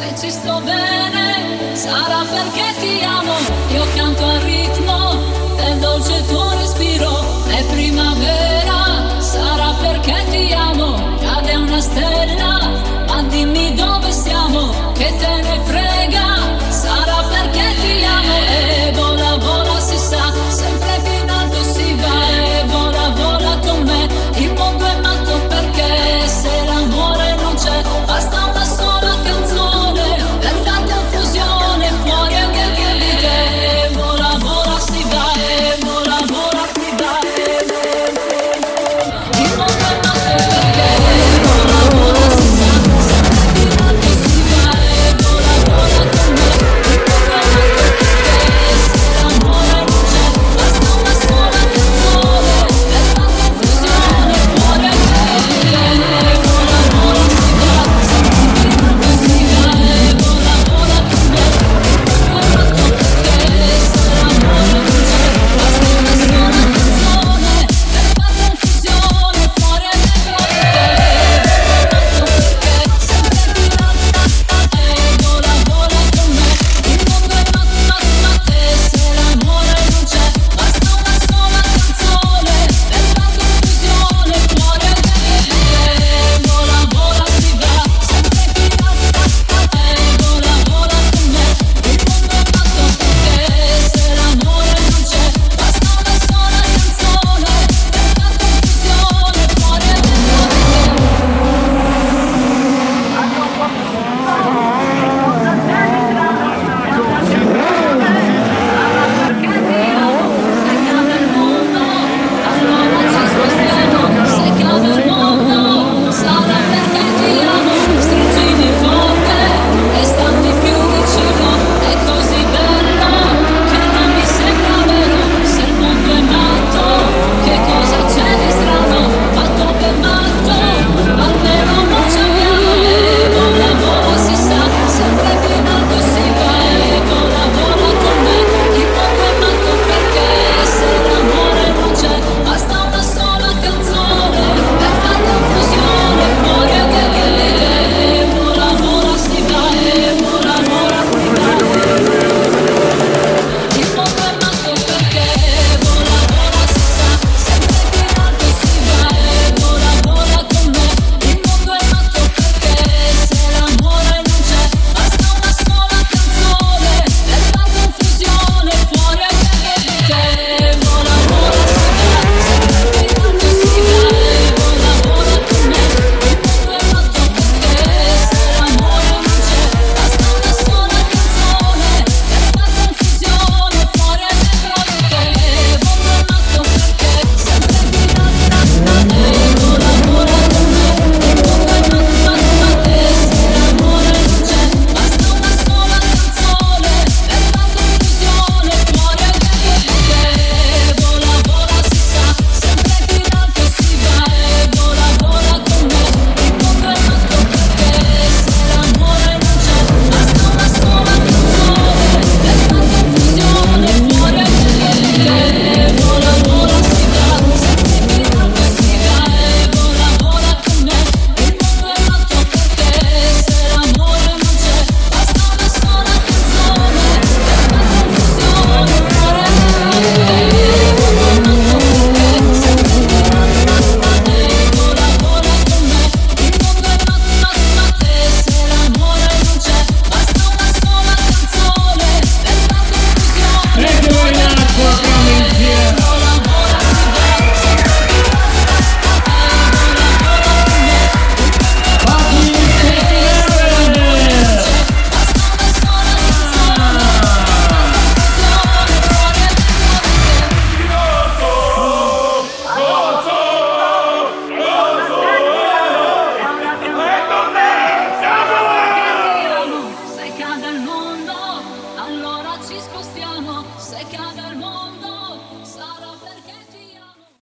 Se ci sto bene sarà perché ti amo. Io cambio.